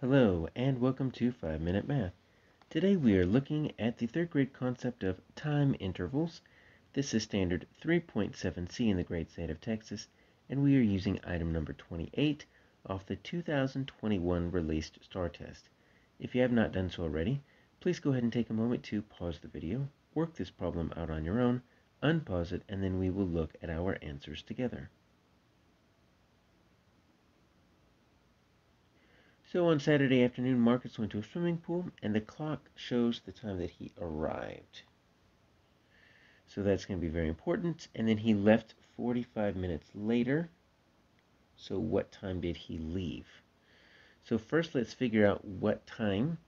Hello, and welcome to 5 Minute Math. Today we are looking at the third grade concept of time intervals. This is standard 3.7c in the great state of Texas, and we are using item number 28 off the 2021 released STAAR test. If you have not done so already, please go ahead and take a moment to pause the video, work this problem out on your own, unpause it, and then we will look at our answers together. So on Saturday afternoon, Marcus went to a swimming pool, and the clock shows the time that he arrived. So that's going to be very important. And then he left 45 minutes later. So what time did he leave? So first let's figure out what time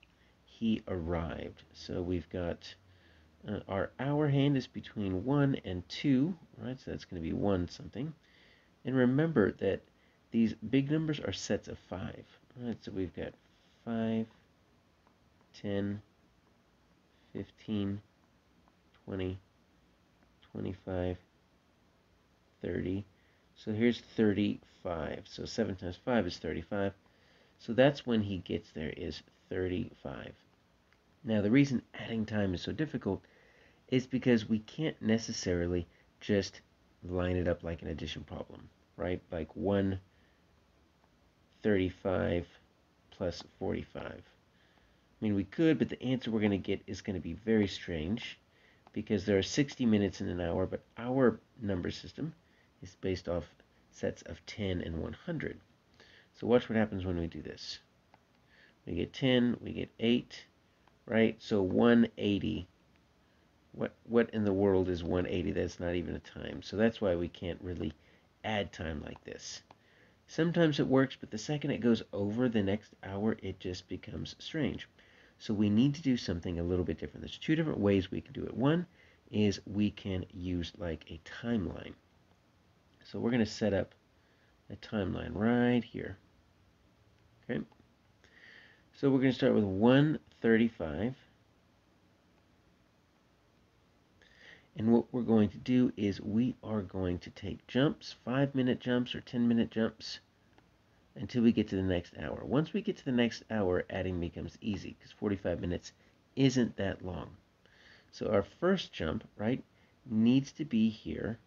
he arrived. So we've got uh, our hour hand is between 1 and 2, right? So that's going to be 1 something. And remember that these big numbers are sets of 5. Alright, so we've got 5, 10, 15, 20, 25, 30. So here's 35. So 7 times 5 is 35. So that's when he gets there is 35. Now the reason adding time is so difficult is because we can't necessarily just line it up like an addition problem, right? Like 1 35 plus 45. I mean, we could, but the answer we're going to get is going to be very strange because there are 60 minutes in an hour, but our number system is based off sets of 10 and 100. So watch what happens when we do this. We get 10, we get 8, right? So 180. What, what in the world is 180? That's not even a time. So that's why we can't really add time like this. Sometimes it works, but the second it goes over the next hour, it just becomes strange. So we need to do something a little bit different. There's two different ways we can do it. One is we can use like a timeline. So we're going to set up a timeline right here. Okay. So we're going to start with 135. And what we're going to do is we are going to take jumps, 5 minute jumps or 10 minute jumps, until we get to the next hour. Once we get to the next hour, adding becomes easy because 45 minutes isn't that long. So our first jump, right, needs to be here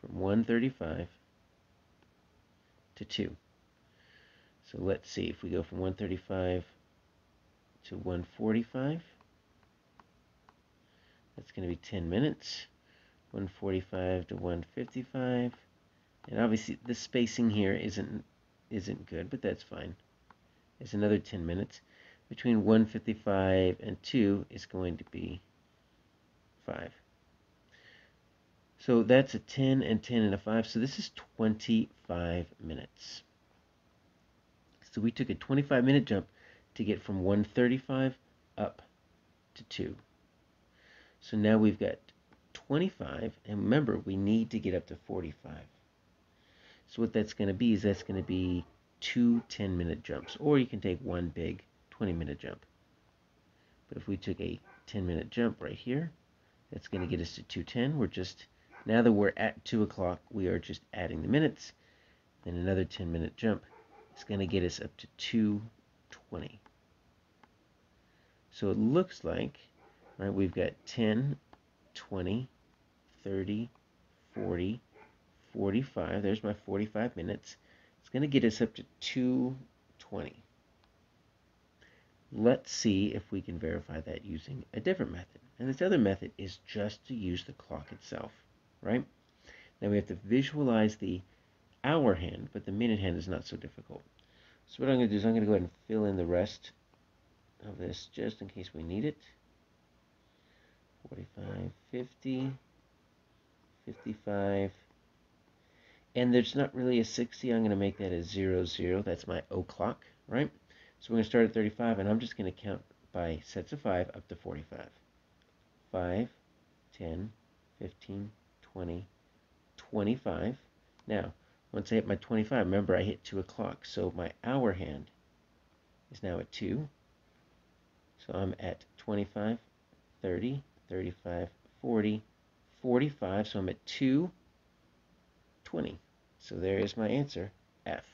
from 135 to 2. So let's see if we go from 135 to 145. That's going to be 10 minutes. 145 to 155. And obviously the spacing here isn't isn't good, but that's fine. It's another 10 minutes. Between 155 and 2 is going to be 5. So that's a 10 and 10 and a 5. So this is 25 minutes. So we took a 25 minute jump to get from 135 up to 2. So now we've got 25, and remember, we need to get up to 45. So what that's going to be is that's going to be two 10-minute jumps, or you can take one big 20-minute jump. But if we took a 10-minute jump right here, that's going to get us to 210. We're just, now that we're at 2 o'clock, we are just adding the minutes. Then another 10-minute jump is going to get us up to 220. So it looks like right, we've got 10, 20, 30, 40, 45. There's my 45 minutes. It's going to get us up to 220. Let's see if we can verify that using a different method. And this other method is just to use the clock itself, right? Now we have to visualize the hour hand, but the minute hand is not so difficult. So what I'm going to do is I'm going to go ahead and fill in the rest of this just in case we need it. 45, 50, 55, and there's not really a 60. I'm going to make that a 0, 0. That's my o'clock, right? So we're going to start at 35, and I'm just going to count by sets of 5 up to 45. 5, 10, 15, 20, 25. Now, once I hit my 25, remember I hit 2 o'clock, so my hour hand is now at 2. So I'm at 25, 30, 35, 40, 45, so I'm at 2 20. So there is my answer, F.